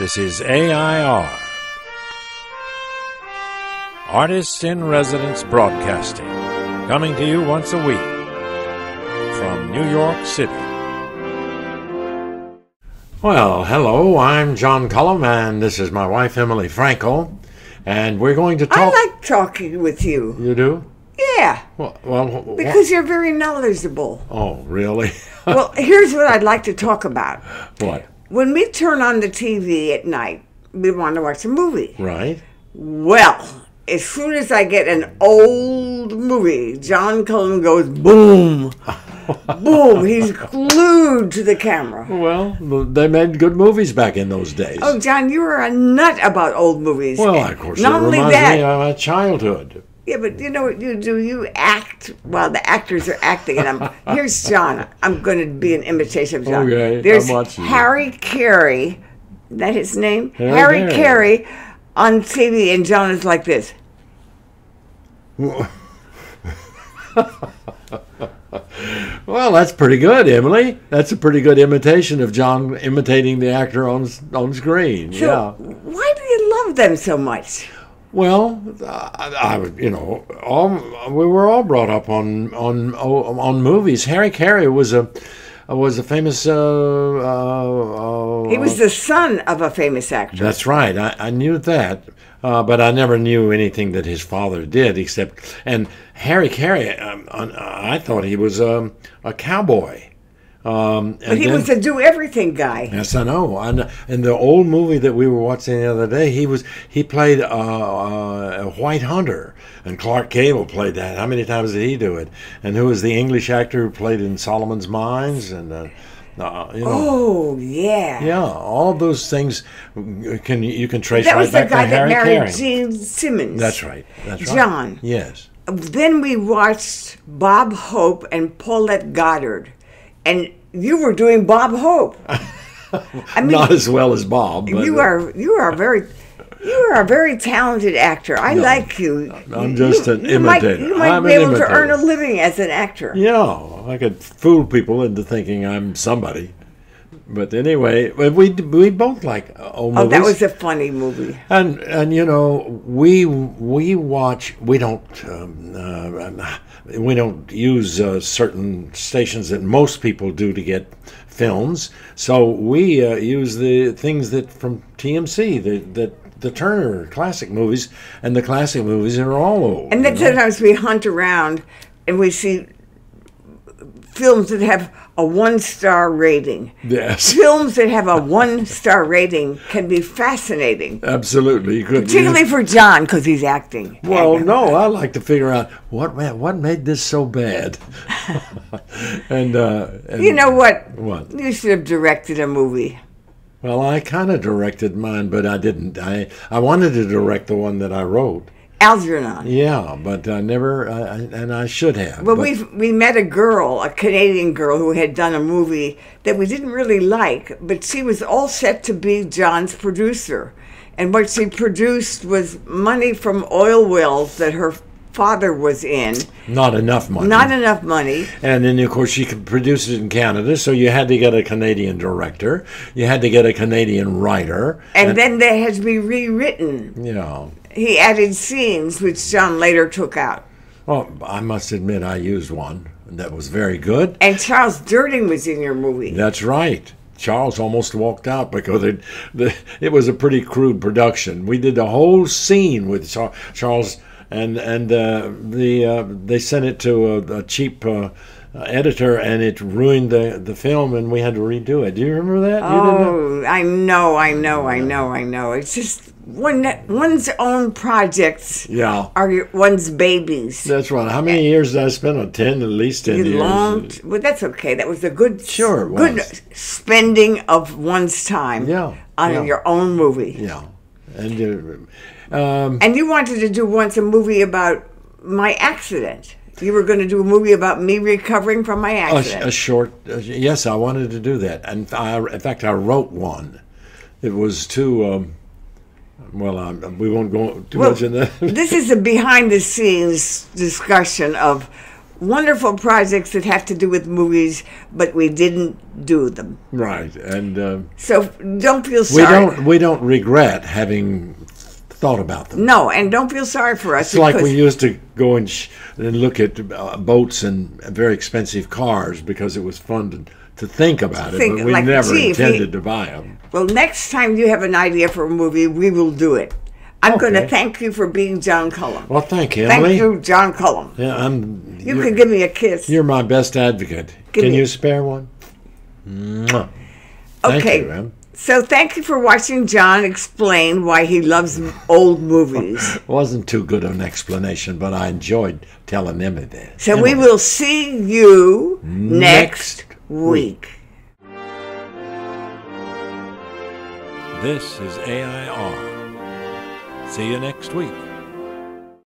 This is AIR. Artists in Residence Broadcasting, coming to you once a week from New York City. Well, hello, I'm John Cullum, and this is my wife, Emily Frankel, and we're going to talk. I like talking with you. you do? Yeah, Well, well wh- because you're very knowledgeable. Oh, really? well, here's what I'd like to talk about. what? When we turn on the TV at night, we want to watch a movie. Right? Well, as soon as I get an old movie, John Cullum goes boom, boom. He's glued to the camera. Well, they made good movies back in those days. Oh, John, you are a nut about old movies. well, of course, Not it only reminds that, me of my childhood. Yeah, but you know what you do? You act while the actors are acting. And I'm here's John. I'm going to be an imitation of John. Okay, I'm There's. Harry Carey. Is that his name? Harry Harry Carey. Carey on TV, and John is like this. Well, that's pretty good, Emily. That's a pretty good imitation of John imitating the actor on on screen. So yeah. why do you love them so much? Well, I, I you know, all we were all brought up on on on movies. Harry Carey was a was a famous. Uh, uh, uh, He was the son of a famous actor. That's right. I, I knew that, uh, but I never knew anything that his father did. Except, and Harry Carey, um, I thought he was um, a cowboy. Um, but he was a do everything guy. Yes, I know. And. In the old movie that we were watching the other day, he was he played uh, uh, a white hunter, and Clark Gable played that. How many times did he do it? And who was the English actor who played in Solomon's Mines? And uh, uh, you know, Oh yeah. yeah, all those things can you can trace That right was the guy that Harry married Carey. Jean Simmons. That's right. That's right. John. Yes. then we watched Bob Hope and Paulette Goddard, and you were doing Bob Hope. I mean, Not as well as Bob. But you uh, are you are a very you are a very talented actor. I like you. I'm just You- an you might- imitator. you might I'm be able to earn a living as an actor. Yeah, I could fool people into thinking I'm somebody. But anyway, we we both like old Oh, that was a funny movie. and and you know we we watch we don't um, uh, we don't use uh, certain stations that most people do to get films. So we uh, use the things that from TMC the the the Turner classic movies, and the classic movies are all old. And then you know? sometimes we hunt around and we see films that have a one star rating. yes, Films that have a one star rating can be fascinating, absolutely. Particularly for John because he's acting. Well, no, I like to figure out what what made this so bad. and, uh, and You know what? What? You should have directed a movie. Well, I kind of directed mine, but I didn't. I I wanted to direct the one that I wrote. Algernon. Yeah, but I never, I, and I should have. Well, we we met a girl, a Canadian girl, who had done a movie that we didn't really like, but she was all set to be John's producer, and what she produced was money from oil wells that her father was in, not enough money. not enough money. and then, of course, she could produce it in Canada, so you had to get a Canadian director. You had to get a Canadian writer. And then they had to be rewritten. you know, He added scenes, which John later took out. well, I must admit, I used one that was very good. And Charles Durning was in your movie. That's right. Charles almost walked out because it, the, it was a pretty crude production. We did the whole scene with Char- Charles, and and uh, the uh, they sent it to a, a cheap uh, editor, and it ruined the, the film, and we had to redo it. Do you remember that? You didn't know? Oh, I know, I know, I know, I know. It's just one one's own projects Yeah, are one's babies. that's right. How many years did I spend on ten? At least ten You years. longed, well, that's okay. That was a good, Sure good was. spending of one's time. Yeah, on yeah. your own movie. Yeah, and uh, um, And you wanted to do once a movie about my accident. You were going to do a movie about me recovering from my a, accident. a short. Uh, yes, I wanted to do that, and I, in fact, I wrote one. It was too. Um, well, um, we won't go too Well, much in that. this is a behind the scenes discussion of wonderful projects that have to do with movies, but we didn't do them. Right, and uh, So don't feel sorry. we don't we don't regret having thought about them. No, and don't feel sorry for us. It's like we used to go and, sh- and look at uh, boats and very expensive cars because it was fun to, to think about it, Think, but we like, never gee, if he- intended to buy them. Well, next time you have an idea for a movie, we will do it. I'm going to thank you for being John Cullum. Well, thank you, Thank Emily. you, John Cullum. Yeah, I'm. You can give me a kiss. you're my best advocate. Give Can you spare one? Mwah. Okay. you. So thank you for watching John explain why he loves old movies. Wasn't too good of an explanation, but I enjoyed telling Emily that. So we will see you next, Next week. This is AIR. See you next week.